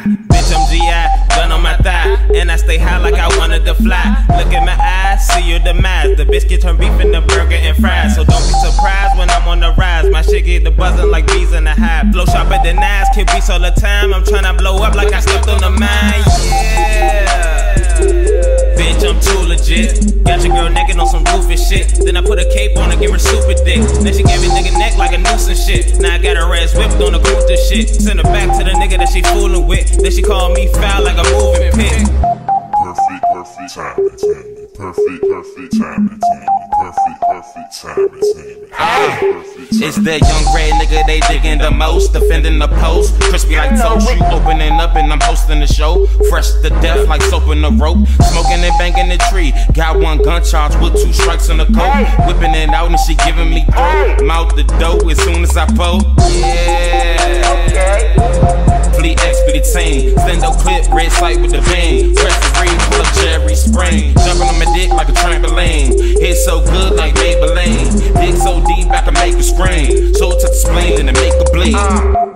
Bitch, I'm GI, gun on my thigh. And I stay high like I wanted to fly. Look in my eyes, see your demise. The biscuit turn beef into burger and fries. So don't be surprised when I'm on the rise. My shit get the buzzing like bees in the hive. Blow shop at the NAS, kill beats all the time. I'm tryna blow up like I stepped on the mine. Yeah. Bitch, I'm too legit. Got your girl naked on some shit. Then I put a cape on and give her super dick. Then she gave me nigga neck like a noose and shit. Now I got her ass whipped on the group and shit. Send her back to the nigga that she fooling with. Then she call me foul like a moving pit. Perfect, perfect timing, timing. Perfect, perfect timing, timing. Perfect, perfect timing, timing. Perfect It's that young red nigga they digging the most, defending the post. Crispy like toast, you opening up and I'm hosting the show. Fresh to death like soap in the rope. Smoking and banging the tree. Got one gun charge with two strikes on the coat. Whipping it out and she giving me throat. Mouth the dope as soon as I poke. Yeah. Fleet X be the team. Stand up clip, red sight with the beam. Fresh Spring. Jumping on my dick like a trampoline. Hit so good like Maybelline. Dick so deep I can make a scream. So to the spleen and make a bleed.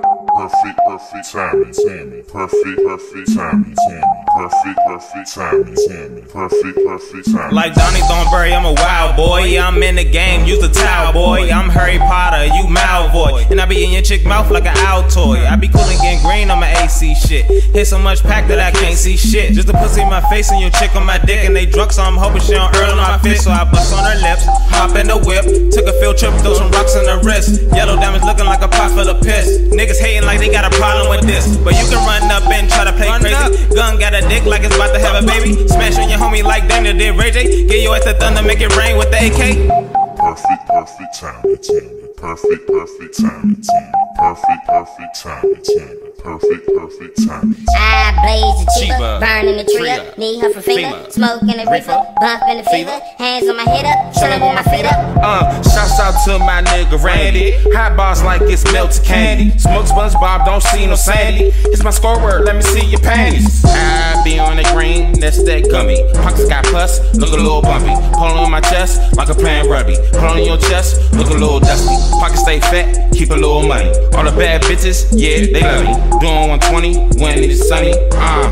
Perfect, perfect timing, timing. Perfect, perfect timing, timing. Perfect, perfect timing, timing. Perfect, perfect timing. Like Donnie Thornberry, I'm a wild boy. I'm in the game, use the towel boy. I'm Harry Potter, you Malfoy. And I be in your chick mouth like an owl toy. I be cool and getting green on my AC shit. Hit so much pack that I can't see shit. Just a pussy in my face and your chick on my dick. And they drunk, so I'm hoping she don't earl on my fist. So I bust on her lips, hop in the whip. Took a field trip, throw some rocks in the wrist. Yellow diamonds looking like a pot full of piss. Niggas hating like they got a problem with this. But you can run up and try to play crazy. Gun got a dick like it's about to have a baby. Smash on your homie like Daniel did Ray J. Get your ass the thunder, make it rain with the AK. Perfect, perfect timing, timing. Perfect, perfect timing, timing. Perfect, perfect timing, timing. Perfect, perfect timing. I blaze the cheaper, Chiba, burning the tree up, need her for finger, Fema, smoking the reefer, Reefer, bumping the fever, Fever, hands on my head up, chillin' with my feet up. Uh, shouts out to my nigga Randy. High bars like it's melted candy. Smoke SpongeBob, don't see no Sandy. It's my scoreboard, let me see your panties. I be on the green, that's that gummy. Pockets got plus, look a little bumpy. Pulling on my chest like a playing rugby. Pulling on your chest, look a little dusty. Pockets stay fat, keep a little money. All the bad bitches, yeah, they love me. Doing 120 when it is sunny. Uh.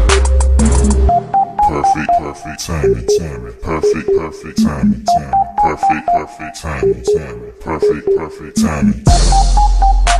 Perfect, perfect timing, timing. Perfect, perfect timing, timing. Perfect, perfect timing, timing. Perfect, perfect timing.